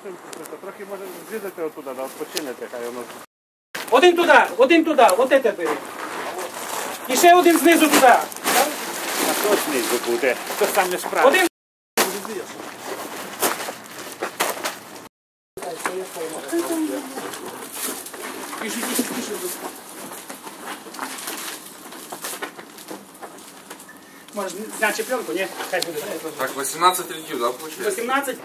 Трохи може з'їдете туди, да, починити, хай воно. Один туди, один туди, от це бери. І ще один знизу туди. А хто знизу буде? Хто саме справа? Один. Можеш зняти пленку, ні? Хай буде. Так, 18 рядів, да, виходить? 18.